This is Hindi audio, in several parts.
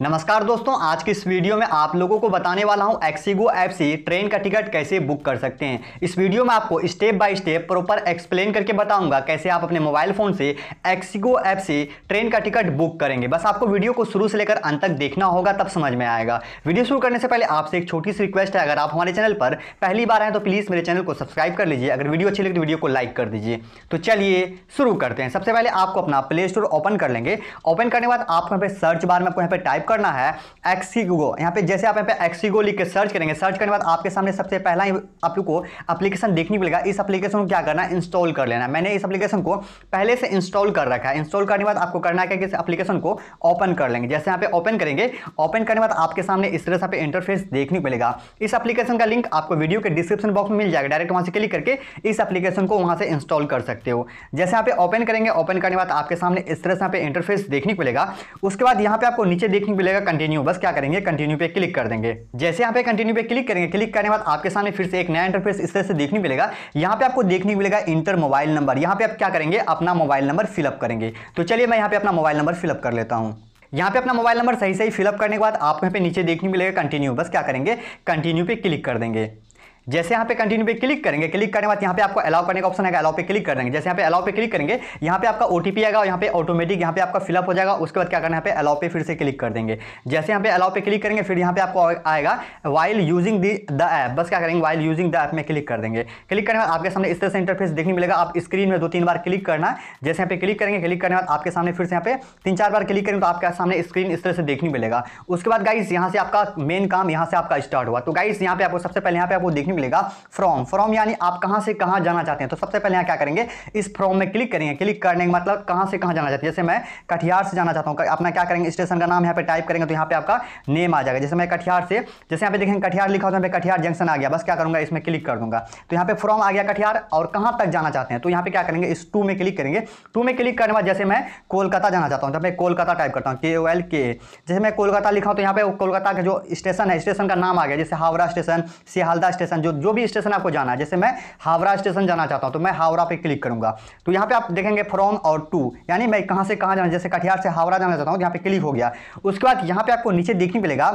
नमस्कार दोस्तों, आज की इस वीडियो में आप लोगों को बताने वाला हूँ एक्सीगो ऐप से ट्रेन का टिकट कैसे बुक कर सकते हैं। इस वीडियो में आपको step by step proper explain करके बताऊँगा कैसे आप अपने मोबाइल फ़ोन से एक्सीगो ऐप से ट्रेन का टिकट बुक करेंगे। बस आपको वीडियो को शुरू से लेकर अंत तक देखना होगा, तब समझ में आएगा। वीडियो शुरू करने से पहले आपसे एक छोटी सी रिक्वेस्ट है, अगर आप हमारे चैनल पर पहली बार आए तो प्लीज़ मेरे चैनल को सब्सक्राइब कर लीजिए। अगर वीडियो अच्छी लगे तो वीडियो को लाइक कर दीजिए। तो चलिए शुरू करते हैं। सबसे पहले आपको अपना प्ले स्टोर ओपन कर लेंगे। ओपन करने के बाद आपको यहाँ पर सर्च बार में आपको यहाँ पे टाइप करना है एक्सीगो यहाँ पे जैसे आप यहाँ पे एक्सीगो लिख के सर्च करेंगे सर्च करने के बाद आपके सामने सबसे पहला ही आप लोग को एप्लीकेशन देखने मिलेगा। इस एप्लीकेशन को क्या करना है? इंस्टॉल कर लेना मैंने इस एप्लीकेशन को पहले से इंस्टॉल कर रखा है। इंस्टॉल करने के बाद आपको करना है कि इस एप्लीकेशन को ओपन कर लेंगे। जैसे यहाँ पे ओपन करेंगे ओपन करने के बाद आपके सामने इस तरह से इंटरफेस देखने को मिलेगा। इस एप्लीकेशन का लिंक आपको वीडियो के डिस्क्रिप्शन बॉक्स में मिल जाएगा। डायरेक्ट वहाँ से क्लिक करके इस एप्लीकेशन को वहाँ से इंस्टॉल कर सकते हो। जैसे यहाँ पे ओपन करेंगे ओपन करने के बाद आपके सामने इस तरह से इंटरफेस देखने को मिलेगा। उसके बाद यहाँ पे आपको नीचे देखने मिलेगा कंटिन्यू बस क्या करेंगे? कंटिन्यू पे क्लिक कर देंगे। जैसे यहाँ पे कंटिन्यू पे क्लिक करेंगे क्लिक करने के बाद आपके सामने फिर से एक नया इंटरफेस इस तरह से देखने मिलेगा। यहाँ पे आपको देखने मिलेगा इंटर मोबाइल नंबर यहाँ पे आप क्या करेंगे? अपना मोबाइल नंबर फिलअप करेंगे। तो चलिए मैं यहाँ पे अपना मोबाइल नंबर फिलअप कर लेता हूँ। यहाँ पे अपना मोबाइल नंबर सही सही फिलअप करने के बाद आपको यहाँ पे नीचे देखने मिलेगा कंटिन्यू बस क्या करेंगे? कंटिन्यू पे क्लिक कर देंगे। जैसे यहाँ पे कंटिन्यू पे क्लिक करेंगे क्लिक करने के बाद यहाँ पे आपको अलाउ करने का ऑप्शन आएगा अलाउ पे क्लिक कर देंगे जैसे यहाँ पे अलाउ पे क्लिक करेंगे यहाँ पे आपका ओटीपी आएगा और यहाँ पे ऑटोमेटिक यहाँ पे आपका फिलअप हो जाएगा उसके बाद क्या करना है यहाँ पे अलाउ पे फिर से क्लिक कर देंगे जैसे यहाँ पे अलाउ पे क्लिक करेंगे फिर यहाँ पे आपको आएगा while using the the app बस क्या करेंगे वाइल यूजिंग द ऐप में क्लिक कर देंगे क्लिक करने के बाद आपके सामने इस तरह से इंटरफेस देखने मिलेगा आप स्क्रीन में दो तीन बार क्लिक करना जैसे यहाँ पे क्लिक करेंगे क्लिक करने के बाद आपके सामने फिर से यहाँ पे तीन चार बार क्लिक करेंगे तो आपके सामने स्क्रीन इस तरह से देखने मिलेगा उसके बाद गाइस यहाँ से आपका मेन काम यहाँ से आपका स्टार्ट हुआ तो गाइस यहाँ पे आपको सबसे पहले यहाँ पे आपको देखने मिलेगा फ्रॉम फ्रॉम यानी आप कहाँ से कहाँ जाना चाहते हैं? तो सबसे पहले यहाँ क्या करेंगे? इस फ्रॉम में क्लिक करेंगे। क्लिक करने का मतलब कहाँ से कहाँ जाना चाहते हैं? जैसे मैं कटिहार से जाना चाहता हूँ। अपना क्या करेंगे? स्टेशन का नाम यहाँ पे टाइप करेंगे तो यहाँ पे आपका नेम आ जाएगा। जैसे मैं कटिहार से, जैसे यहाँ पे देखेंगे कटिहार लिखा होता है कटिहार जंक्शन आ गया। बस क्या करूँगा? इसमें क्लिक कर दूँगा। तो यहाँ पे फ्रॉम आ गया कटिहार और कहाँ तक जाना चाहते हैं? तो यहाँ पे क्या करेंगे? इस टू में क्लिक करेंगे। टू में क्लिक करने बाद जैसे मैं कोलकाता जाना चाहता हूँ। तो मैं कोलकाता टाइप करता हूँ के ओ एल के जैसे मैं कोलकाता लिखा हूँ तो यहाँ पे कोलकाता का जो स्टेशन है स्टेशन का नाम आ गया। जैसे हावड़ा स्टेशन सियालदा स्टेशन जो जो भी स्टेशन आपको जाना है, जैसे मैं हावड़ा स्टेशन जाना चाहता हूँ तो मैं हावड़ा पे क्लिक करूँगा। तो यहाँ पे आप देखेंगे फ्रॉम और टू यानी मैं कहाँ से कहाँ जाना जैसे कटिहार से हावड़ा जाना चाहता हूँ यहाँ पे क्लिक हो गया। उसके बाद यहाँ पे आपको नीचे देखने मिलेगा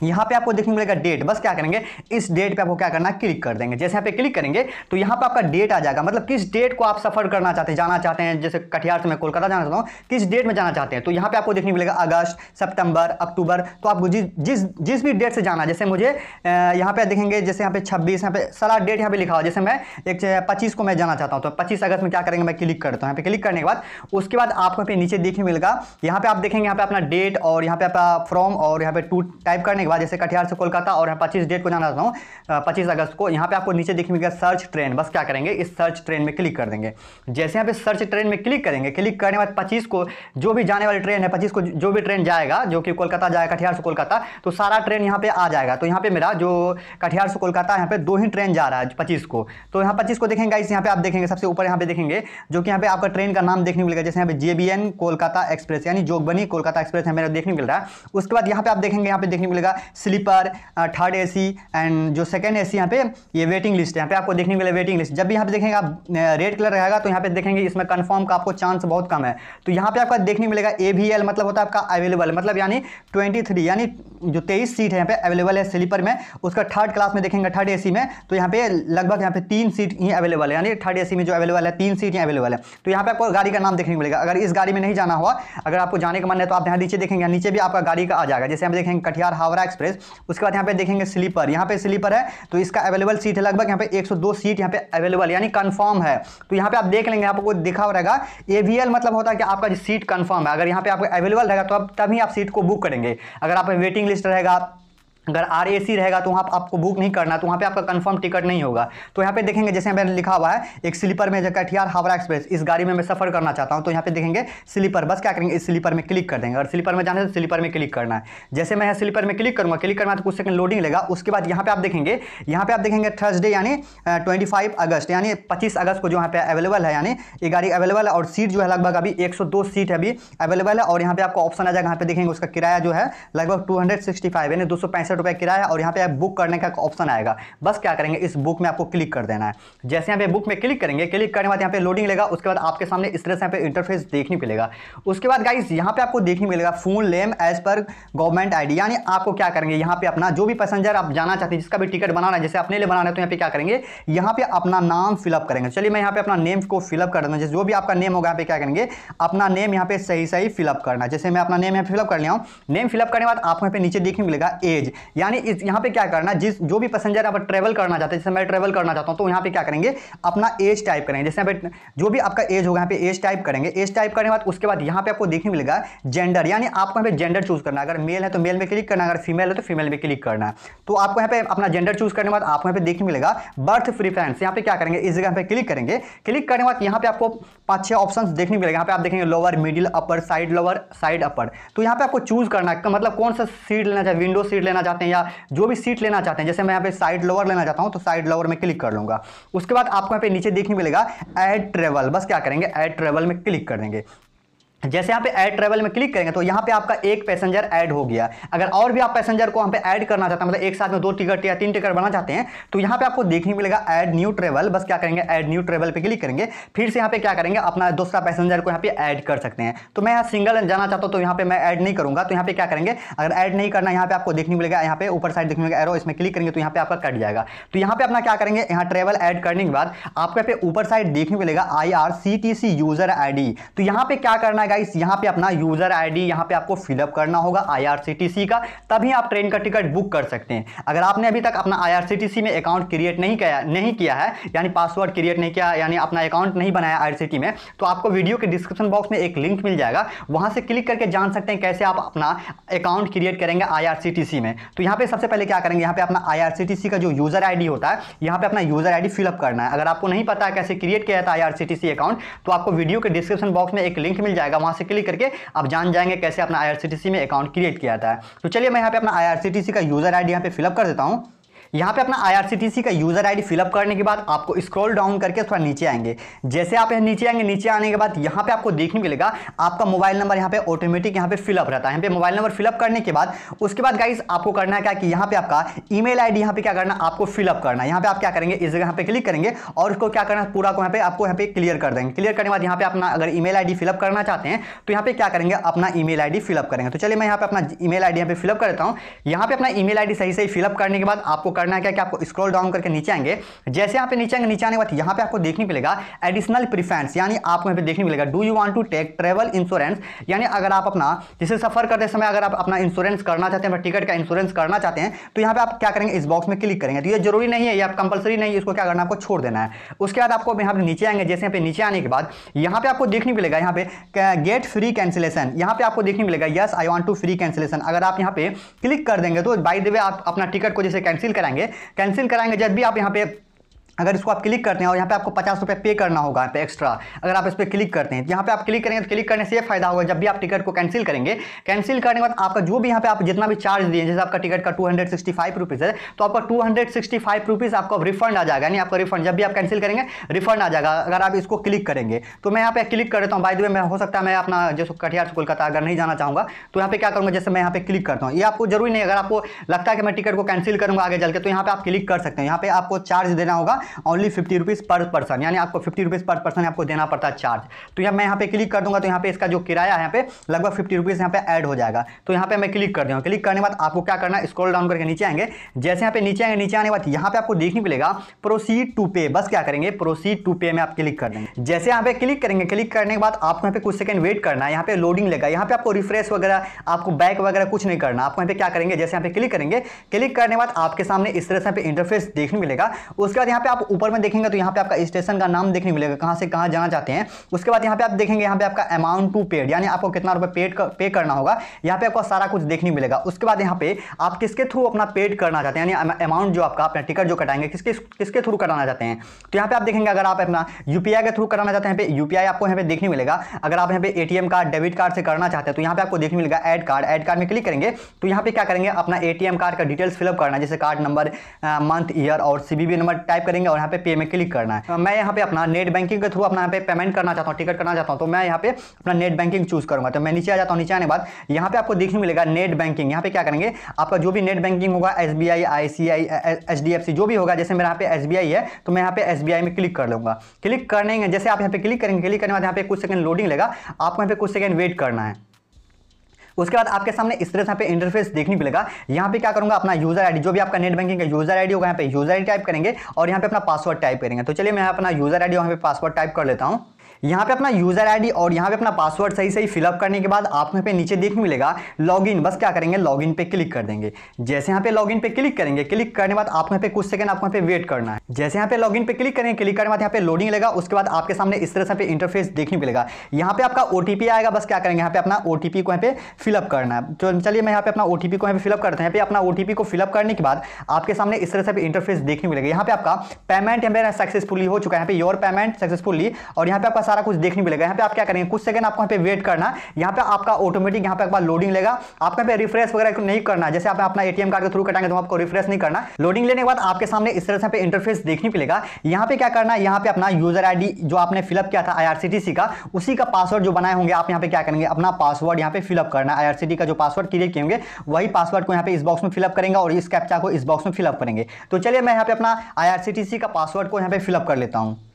यहाँ पे आपको देखने को मिलेगा डेट बस क्या करेंगे इस डेट पे आपको क्या करना है क्लिक कर देंगे जैसे यहाँ पे क्लिक करेंगे तो यहाँ पे आपका डेट आ जाएगा मतलब किस डेट को आप सफ़र करना चाहते हैं जाना चाहते हैं जैसे कटिहार से मैं कोलकाता जाना चाहता हूँ किस डेट में जाना चाहते हैं तो यहाँ पे आपको देखने को मिलेगा अगस्त सितंबर अक्टूबर तो आपको जिस जिस जिस भी डेट से जाना जैसे मुझे यहाँ पे देखेंगे जैसे यहाँ पे छब्बीस यहाँ पे सारा डेट यहाँ पे लिखा हुआ जैसे मैं एक पच्चीस को मैं जाना चाहता हूँ तो पच्चीस अगस्त में क्या करेंगे मैं क्लिक करता हूँ यहाँ पे क्लिक करने के बाद उसके बाद आपको यहाँ पे नीचे देखने मिलेगा यहाँ पे आप देखेंगे यहाँ पे अपना डेट और यहाँ पे आपका फ्रॉम और यहाँ पे टू टाइप करने के बाद जैसे कटिहार से कोलकाता और पच्चीस डेट को जाना चाहता हूँ पच्चीस अगस्त को यहाँ पे आपको नीचे देखने मिलेगा सर्च ट्रेन बस क्या करेंगे इस सर्च ट्रेन में क्लिक कर देंगे जैसे यहाँ पे सर्च ट्रेन में क्लिक करेंगे क्लिक करने के बाद पच्चीस को जो भी जाने वाली ट्रेन है पच्चीस को जो भी ट्रेन जाएगा जो कि कोलकाता जाएगा कटिहार से कोलकाता तो सारा ट्रेन यहाँ पे आ जाएगा तो यहाँ पे मेरा जो कटिहार से कोलकाता यहाँ पे दो ही ट्रेन जा रहा है पच्चीस को तो यहाँ पच्चीस को देखेंगे इस यहाँ पे आप देखेंगे सबसे ऊपर यहाँ पे देखेंगे जो कि यहाँ पे आपका ट्रेन का नाम देखने को मिलेगा जैसे यहाँ पे जेबीएन कोलकाता एक्सप्रेस यानी जोगबनी कोलकाता एक्सप्रेस है मेरा देखने मिल रहा है उसके बाद यहाँ पे आप देखेंगे यहाँ पे देखने को मिलेगा स्लीपर थर्ड एसी एंड जो सेकंड एसी यहाँ पे, ये वेटिंग लिस्ट है। यहाँ पे आपको देखने मिले वेटिंग लिस्ट जब भी यहाँ पे देखेंगे आप रेड कलर रहेगा तो यहाँ पे देखेंगे इसमें कंफर्म का आपको चांस बहुत कम है। तो यहाँ पे आपका देखने मिलेगा ए मतलब होता है आपका अवेलेबल मतलब यानी ट्वेंटी यानी जो तेईस सीट है यहाँ पे अवेलेबल है स्लीपर में, उसका थर्ड क्लास में देखेंगे थर्ड एसी में तो यहाँ पे लगभग यहाँ पे तीन सीट ही अवेलेबल है। यानी थर्ड एसी में जो अवेलेबल है, तीन सीट ही अवेलेबल है। तो यहाँ पे आपको गाड़ी का नाम देखने को मिलेगा। अगर इस गाड़ी में नहीं जाना हुआ, अगर आपको जाने का मन है तो आप यहाँ नीचे देखेंगे नीचे भी आपका गाड़ी का आ जाएगा। जैसे हम देखेंगे कटिहार, हावड़ा एक्सप्रेस उसके बाद यहाँ पे देखेंगे स्लीपर। यहाँ पे स्लीपर है तो इसका अवेलेबल सीट है लगभग यहाँ पे 102 सीट यहाँ पे अवेलेबल यानी कंफर्म है। तो यहाँ पे आप देख लेंगे, आपको दिखा रहेगा। एवीएल मतलब होता है कि आपका सीट कंफर्म है। अगर यहाँ पे आपको अवेलेबल रहेगा तो अब तभी आप सीट को बुक करेंगे। अगर आप वेटिंग लिस्ट रहेगा अगर आर ए सी रहेगा तो वहाँ पर आपको बुक नहीं करना तो वहाँ पे आपका कंफर्म टिकट नहीं होगा। तो यहाँ पे देखेंगे, जैसे पे लिखा हुआ है, एक स्लीपर में कटिहार हावड़ा एक्सप्रेस। इस गाड़ी में मैं सफ़र करना चाहता हूँ तो यहाँ पे देखेंगे, स्लीपर, बस क्या करेंगे, इस स्लीपर में क्लिक कर देंगे। अगर स्लीपर में जाना है तो स्लीपर में क्लिक करना है। जैसे मैं स्लीपर में क्लिक करूँगा क्लिक करना तो कुछ सेकंड लोडिंग लेगा। उसके बाद यहाँ पे आप देखेंगे, यहाँ पे आप देखेंगे थर्सडे यानी ट्वेंटी अगस्त यानी पच्चीस अगस्त को जो यहाँ पे अवेलेबल है, यानी ये गाड़ी अवेलेबल है और सीट जो है लगभग अभी एक सौ दो सीट अभी अवेलेबल है और यहाँ पे आपको ऑप्शन आ जाएगा। यहाँ पे देखेंगे उसका किराया जो है, लगभग टू यानी दो सौ पैंसठ पैंसठ रुपये किराया और यहाँ पे आप बुक करने का ऑप्शन आएगा बस क्या करेंगे इस बुक में आपको क्लिक कर देना है जैसे यहाँ पे बुक में क्लिक करेंगे क्लिक करने के बाद यहाँ पे लोडिंग लेगा उसके बाद आपके सामने इस तरह से यहाँ पे इंटरफेस देखने मिलेगा उसके बाद गाइस यहाँ पे आपको देखने मिलेगा फुल नेम एज पर गवर्नमेंट आईडी यानी आपको क्या करेंगे यहाँ पे अपना जो भी पैसेंजर आप जाना चाहते हैं जिसका भी टिकट बनाना है जैसे अपने लिए बनाना है तो यहाँ पे क्या करेंगे यहाँ पे अपना नाम फिलअप करेंगे चलिए मैं यहाँ पे अपना नेम को फिलअप कर दूँगा जो भी आपका नेम होगा यहाँ पे क्या करेंगे अपना नेम यहाँ पे सही सही फिलअप करना जैसे मैं अपना नेम यहाँ फिलअप कर लिया हूँ नेम फिलअप करने के बाद आपको यहाँ पे नीचे देखने मिलेगा एज यानी इस यहाँ पे क्या करना जिस जो भी पैसेंजर आप ट्रेवल करना चाहते हैं जैसे मैं ट्रेवल करना चाहता हूँ तो यहाँ पे क्या करेंगे अपना एज टाइप करेंगे जैसे यहाँ पे जो भी आपका एज होगा यहाँ पे एज टाइप करेंगे एज टाइप करने के बाद उसके बाद यहाँ पे आपको देखने मिलेगा जेंडर यानी आपको यहाँ पे जेंडर चूज़ करना अगर मेल है तो मेल में क्लिक करना अगर फीमेल है तो फीमेल में क्लिक करना तो आपको यहाँ पे अपना जेंडर चूज़ करने के बाद आपको यहाँ पे देखने मिलेगा बर्थ प्रीफरेंस यहाँ पे क्या करेंगे इस जगह पे क्लिक करेंगे क्लिक करने के बाद यहाँ पे आपको पाँच छह ऑप्शन देखने मिलेगा यहाँ पे आप देखेंगे lower middle upper side lower side upper तो यहाँ पे आपको चूज़ करना मतलब कौन सा सीट लेना चाहते विंडो सीट लेना चाहते हैं या जो भी सीट लेना चाहते हैं, जैसे मैं यहाँ पे साइड लोअर लेना चाहता हूँ तो साइड लोअर में क्लिक कर लूँगा। उसके बाद आपको यहाँ पे नीचे देखने मिलेगा एड ट्रेवल बस क्या करेंगे? एड ट्रेवल में क्लिक कर देंगे। जैसे यहाँ पे ऐड ट्रेवल में क्लिक करेंगे तो यहाँ पे आपका एक पैसेंजर ऐड हो गया अगर और भी आप पैसेंजर को यहाँ पे ऐड करना चाहते हैं मतलब एक साथ में दो टिकट या तीन टिकट बना चाहते हैं तो यहाँ पे आपको देखने मिलेगा ऐड न्यू ट्रेवल बस क्या करेंगे ऐड न्यू ट्रेवल पे क्लिक करेंगे फिर से यहाँ पे क्या करेंगे अपना दूसरा पैसेंजर को यहाँ पे ऐड कर सकते हैं तो मैं यहाँ सिंगल जाना चाहता हूँ तो यहाँ पे मैं ऐड नहीं करूँगा तो यहाँ पे क्या करेंगे अगर ऐड नहीं करना यहाँ पे आपको देखने मिलेगा यहाँ पे ऊपर साइड देखने मिलेगा एरो इसमें क्लिक करेंगे तो यहाँ पे आपका कट जाएगा तो यहाँ पे अपना क्या करेंगे यहाँ ट्रेवल ऐड करने के बाद आपको यहाँ पे ऊपर साइड देखने मिलेगा आईआरसीटीसी यूज़र आईडी तो यहाँ पे क्या करना है गाइस यहाँ पे अपना यूज़र आईडी यहाँ पे आपको फिलअप करना होगा आईआरसीटीसी का, तभी आप ट्रेन का टिकट बुक कर सकते हैं। अगर आपने अभी तक अपना आईआरसीटीसी में अकाउंट क्रिएट नहीं किया नहीं किया है, यानी पासवर्ड क्रिएट नहीं किया, यानी अपना अकाउंट नहीं बनाया आईआरसीटी में तो आपको वीडियो के डिस्क्रिप्शन बॉक्स में एक लिंक मिल जाएगा। वहाँ से क्लिक करके जान सकते हैं कैसे आप अपना अकाउंट क्रिएट करेंगे आईआरसीटीसी में। तो यहाँ पे सबसे पहले क्या करेंगे, यहाँ पे अपना आईआरसीटीसी का जो यूज़र आईडी होता है, यहाँ पे अपना यूज़र आईडी फिलअप करना है। अगर आपको नहीं पता है कैसे क्रिएट किया था आईआरसीटीसी अकाउंट तो आपको वीडियो के डिस्क्रिप्शन बॉक्स में एक लिंक मिल जाएगा। वहाँ से क्लिक करके आप जान जाएँगे कैसे अपना आई में अकाउंट क्रिएट किया जाता है। तो चलिए मैं यहाँ पे अपना आई का यूज़र आई डी यहाँ पे फिलअप कर देता हूँ। यहाँ पे अपना आईआरसीटीसी का यूज़र आईडी फिलअप करने के बाद आपको स्क्रॉल डाउन करके थोड़ा नीचे आएँगे जैसे आप यहाँ नीचे आएँगे नीचे आने के बाद यहाँ पे आपको देखने मिलेगा आपका मोबाइल नंबर यहाँ पे ऑटोमेटिक यहाँ पे फिलअप रहता है यहाँ पे मोबाइल नंबर फिलअप करने के बाद उसके बाद गाइस आपको करना है क्या कि यहाँ पे आपका ईमेल आईडी यहाँ पे क्या करना आपको फिलअप करना है यहाँ पे आप क्या करेंगे इस जगह यहाँ पे क्लिक करेंगे और उसको क्या करना पूरा को यहाँ पे आपको यहाँ पे क्लियर कर देंगे क्लियर करने के बाद यहाँ पे अपना अगर ईमेल आईडी फिलअप करना चाहते हैं तो यहाँ पे क्या करेंगे अपना ईमेल आईडी फिलअप करेंगे तो चलिए मैं यहाँ पे अपना ईमेल आईडी यहाँ पे फिलअप कर देता हूँ यहाँ पे अपना ईमेल आईडी सही सही फिलअप करने के बाद आपको करना क्या कि आपको स्क्रॉल डाउन करके नीचे आएँगे। जैसे यहाँ पे नीचे आएँगे, नीचे आने के बाद यहाँ पे आपको देखने मिलेगा एडिशनल प्रिफरेंस यानी आपको यहाँ पे देखने मिलेगा do you want to take travel insurance यानी अगर आप अपना, जिसे सफ़र करते समय अगर आप अपना इंश्योरेंस करना चाहते हैं टिकट का इंश्योरेंस करना चाहते हैं तो यहाँ पे आप क्या करेंगे, इस बॉक्स में क्लिक करेंगे। तो ये ज़रूरी नहीं है, ये आप कंपलसरी नहीं है, इसको क्या करना आपको छोड़ देना है। उसके बाद आपको यहाँ पे नीचे आएँगे, जैसे यहाँ पे नीचे आने के बाद, यहाँ पे आपको देखने मिलेगा, यहाँ पे गेट फ्री कैंसिलेशन यहाँ पे आपको देखने मिलेगा yes I want to free cancellation अगर आप यहाँ पे क्लिक कर देंगे तो बाई द वे आप अपना टिकट को जैसे कैंसिल कराएँगे कैंसिल कराएँगे जब भी आप यहाँ पे अगर इसको आप क्लिक करते हैं और यहाँ पे आपको पचास रुपये पे करना होगा यहाँ पे एक्स्ट्रा अगर आप इस पर क्लिक करते हैं यहाँ पे आप क्लिक करेंगे तो क्लिक करने से ये फ़ायदा होगा, जब भी आप टिकट को कैंसिल करेंगे कैंसिल करने के बाद आपका जो भी यहाँ पे आप जितना भी चार्ज दिए, जैसे आपका टिकट का two hundred sixty five rupees है तो आपका two hundred sixty five rupees आपको रिफंड आ जाएगा, यानी आपका रिफंड जब भी आप कैंसिल करेंगे रिफंड आ जाएगा, अगर आप इसको क्लिक करेंगे। तो मैं यहाँ पे क्लिक कर देता हूँ बाई द मैं हो सकता है मैं अपना जैसे कटिहार से कोलकाता अगर नहीं जाना चाहूँगा तो यहाँ पे क्या करूँगा, जैसे मैं यहाँ पे क्लिक करता हूँ। ये आपको ज़रूरी नहीं, अगर आपको लगता है कि मैं टिकट को कैंसिल करूँगा आगे चल के तो यहाँ पे आप क्लिक कर सकते हैं। यहाँ पे आपको चार्ज देना होगा only fifty rupees per person यानी आपको फिफ्टी रुपीज़ पर पर्सन आपको देना पड़ता है चार्ज तो यहाँ मैं यहाँ पे क्लिक कर दूँगा तो यहाँ पे इसका जो किराया है यहाँ पे लगभग फिफ्टी रुपीज़ यहाँ पे ऐड हो जाएगा तो यहाँ पे मैं क्लिक कर दूँगा क्लिक करने के बाद आपको क्या करना है स्क्रॉल डाउन करके नीचे आएँगे जैसे यहाँ पे नीचे आएँगे नीचे आने के बाद यहाँ पे आपको देखने मिलेगा प्रोसीड टू पे बस क्या करेंगे प्रोसीड टू पे में आप क्लिक कर देंगे जैसे यहाँ पे क्लिक करेंगे क्लिक करने के बाद आपको यहाँ पे कुछ सेकंड वेट करना है यहाँ पे लोडिंग लेगा यहाँ पे आपको रिफ्रेश वगैरह आपको बैक वगैरह कुछ नहीं करना आपको यहाँ पे क्या करेंगे जैसे यहाँ पे क्लिक करेंगे क्लिक करने के बाद आपके सामने इस तरह से यहाँ पे इंटरफेस देखने मिलेगा उसके बाद यहाँ पे आप ऊपर में देखेंगे तो यहाँ पे आपका स्टेशन का नाम देखने मिलेगा कहाँ से कहाँ जाना चाहते हैं उसके बाद यहाँ पे आप देखेंगे यहाँ पे आपका अमाउंट टू पेड यानी आपको कितना रुपए पेड कर, पे करना होगा यहाँ पे आपको सारा कुछ देखने मिलेगा उसके बाद यहाँ पे आप किसके थ्रू अपना पेड करना चाहते हैं यानी अमाउंट जो आपका अपना टिकट जो कटाएँगे किसके किसके थ्रू कराना चाहते हैं तो यहाँ पे आप देखेंगे अगर आप अपना यूपीआई के थ्रू कराना चाहते हैं यूपीआई आपको यहाँ पे देखने मिलेगा अगर आप यहाँ पे एटीएम कार्ड डेबिट कार्ड से करना चाहते हैं तो यहाँ पे आपको देखने मिलेगा एड कार्ड एड कार्ड में क्लिक करेंगे तो यहाँ पे क्या करेंगे अपना एटीएम कार्ड का डिटेल्स फिलअप करना जैसे कार्ड नंबर मंथ ईयर और सीबीबी नंबर टाइप करेंगे करेंगे और यहाँ पे पे में क्लिक करना है मैं यहाँ पे अपना नेट बैंकिंग के थ्रू अपना यहाँ पे पेमेंट करना चाहता हूँ टिकट करना चाहता हूँ तो मैं यहाँ पे अपना नेट बैंकिंग चूज़ करूँगा तो मैं नीचे आ जाता हूँ नीचे आने बाद यहाँ पे आपको देखने मिलेगा नेट बैंकिंग यहाँ पे क्या करेंगे आपका जो भी नेट बैंकिंग होगा S B I I H D F C जो भी होगा जैसे मेरे यहाँ पे एस बी आई है तो मैं यहाँ पे एस बी आई में क्लिक कर लूँगा क्लिक करने जैसे आप यहाँ पे क्लिक करेंगे क्लिक करने बाद यहाँ पे कुछ सेकंड लोडिंग लेगा आपको यहाँ पे कुछ सेकंड वेट करना है उसके बाद आपके सामने इस तरह से इंटरफेस देखने मिलेगा। यहाँ पे क्या करूँगा, अपना यूज़र आईडी जो भी आपका नेट बैंकिंग का यूज़र आईडी होगा, यहाँ पे यूज़र आईडी टाइप करेंगे और यहाँ पे अपना पासवर्ड टाइप करेंगे। तो चलिए मैं अपना यूज़र आईडी यहाँ पे पासवर्ड टाइप कर लेता हूँ। यहाँ पे अपना यूज़र आईडी और यहाँ पे अपना पासवर्ड सही सही फिलअप करने के बाद आपको यहाँ पे नीचे देखने मिलेगा लॉगिन बस क्या करेंगे लॉगिन पे क्लिक कर देंगे जैसे यहाँ पे लॉगिन पे क्लिक करेंगे क्लिक करने के बाद आपको यहाँ पे कुछ सेकंड आपको यहाँ पे वेट करना है जैसे यहाँ पे लॉगिन पे क्लिक करेंगे क्लिक करने बाद यहाँ पे लोडिंग लेगा उसके बाद आपके सामने इस तरह से इंटरफेस देखने मिलेगा यहाँ पे आपका ओटीपी आएगा बस क्या करेंगे यहाँ पे अपना ओटीपी को यहाँ पे फिलअप करना है तो चलिए मैं यहाँ पे अपना ओटीपी को यहाँ पे फिलअप करते हैं यहाँ पे अपना ओटीपी को फिलअप करने के बाद आपके सामने इस तरह से इंटरफेस देखने मिलेगा यहाँ पे आपका पेमेंट यहाँ पे सक्सेसफुली हो चुका है यहाँ पे योर पेमेंट सक्सेसफुली और यहाँ पे आपका सारा कुछ देखने मिलेगा यहाँ पे आप क्या करेंगे कुछ सेकंड आपको यहाँ पे वेट करना यहाँ पे आपका ऑटोमेटिक यहाँ पे एक बार लोडिंग लेगा आपको यहाँ पे रिफ्रेश वगैरह नहीं करना जैसे आप अपना एटीएम कार्ड के थ्रू कटाएँगे तो आपको रिफ्रेश नहीं करना लोडिंग लेने के बाद आपके सामने इस तरह से इंटरफेस देखने मिलेगा यहाँ पे क्या करना है यहाँ पे अपना यूज़र आईडी जो आपने फिलअप किया था आईआरसीटीसी का उसी का पासवर्ड जो बनाए होंगे आप यहाँ पे क्या करेंगे अपना पासवर्ड यहाँ पे फिलअप करना है आईआरसीटी का जो पासवर्ड क्रिएट किए होंगे वही पासवर्ड को यहाँ पे इस बॉक्स में फिलअप करेंगे और इस कैप्चा को इस बॉक्स में फिलअप करेंगे तो चलिए मैं यहाँ पे अपना आईआरसीटीसी का पासवर्ड को यहाँ पे फिलअप कर लेता हूँ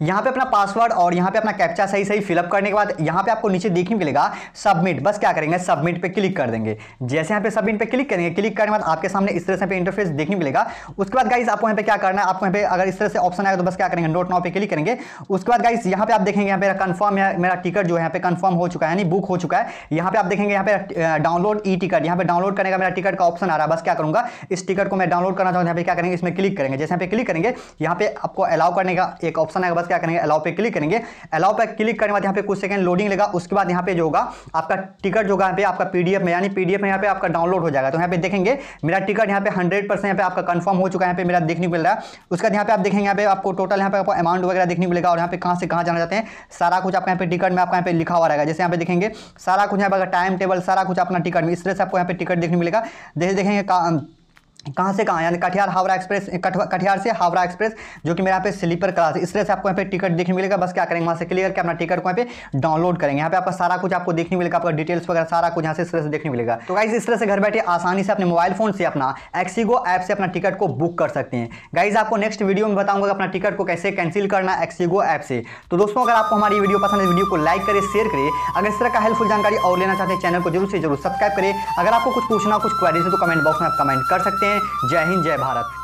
यहाँ पे अपना पासवर्ड और यहाँ पे अपना कैप्चा सही सही फिलअप करने के बाद यहाँ पे आपको नीचे देखने मिलेगा सबमिट बस क्या करेंगे सबमिट पे क्लिक कर देंगे जैसे यहाँ पे सबमिट पे क्लिक करेंगे क्लिक करने के बाद आपके सामने इस तरह से इंटरफेस देखने मिलेगा उसके बाद गाइज़ आपको यहाँ पे क्या करना है आपको यहाँ पे अगर इस तरह से ऑप्शन आएगा तो बस क्या करेंगे नोट नाउ पे क्लिक करेंगे उसके बाद गाइज़ यहाँ पे आप देखेंगे यहाँ पे कन्फर्म मेरा टिकट जो है यहाँ पे कन्फर्म हो चुका है यानी बुक हो चुका है यहाँ पे आप देखेंगे यहाँ पे डाउनलोड ई टिकट यहाँ पे डाउनलोड करने का मेरा टिकट का ऑप्शन आ रहा है बस क्या करूँगा इस टिकट को मैं डाउनलोड करना चाहूँ यहाँ पे क्या करेंगे इसमें क्लिक करेंगे जैसे यहाँ पे क्लिक करेंगे यहाँ पे आपको अलाउ करने का एक ऑप्शन आएगा बस क्या करेंगे अलाउ पे क्लिक करेंगे अलाउ पर क्लिक करने बाद यहाँ पे कुछ सेकंड लोडिंग लेगा उसके बाद यहाँ पे जो होगा आपका टिकट जो यहाँ पे आपका पीडीएफ में यानी पीडीएफ में यहाँ पे आपका डाउनलोड हो जाएगा तो यहाँ पे देखेंगे मेरा टिकट यहाँ पे हंड्रेड परसेंट पे आपका कंफर्म हो चुका है यहाँ पे मेरा देखने को मिल रहा है उसके बाद यहाँ पे आप देखेंगे यहाँ पे आपको टोटल यहाँ पे आपको अमाउंट वगैरह देखने को मिलेगा और यहाँ पे कहाँ से कहाँ जाना चाहते हैं सारा कुछ आपका यहाँ पे टिकट में आपका यहाँ पे लिखा हुआ रहेगा जैसे यहाँ पे देखेंगे सारा कुछ यहाँ पे टाइम टेबल सारा कुछ अपना टिकट में इस तरह से आपको यहाँ पे टिकट देखने मिलेगा जैसे देखेंगे कहाँ से कहाँ? यानी कटिहार हावड़ा एक्सप्रेस कटिहार से हावड़ा एक्सप्रेस, जो कि मेरे यहाँ पे स्लीपर क्लास इस तरह से आपको यहाँ पे टिकट देखने मिलेगा। बस क्या करेंगे, वहाँ से क्लियर करके अपना टिकट को यहाँ पे डाउनलोड करेंगे। यहाँ पे आपका सारा कुछ आपको देखने मिलेगा, आपका डिटेल्स वगैरह सारा कुछ यहाँ से इस तरह से देखने मिलेगा। तो गाइज़ इस तरह से घर बैठे आसानी से अपने मोबाइल फ़ोन से अपना एक्सीगो ऐप से अपना टिकट को बुक कर सकते हैं। गाइज़ आपको नेक्स्ट वीडियो में बताऊँगा अपना टिकट को कैसे कैंसिल करना एक्सीगो ऐप से। तो दोस्तों, अगर आपको हमारी वीडियो पसंद है वीडियो को लाइक करें शेयर करें। अगर इस तरह का हेल्पफुल जानकारी और लेना चाहते हैं चैनल को ज़रूर से ज़रूर सब्सक्राइब करें। अगर आपको कुछ पूछना कुछ क्वेरीज है तो कमेंट बॉक्स में आप कमेंट कर सकते हैं। जय हिंद जय भारत।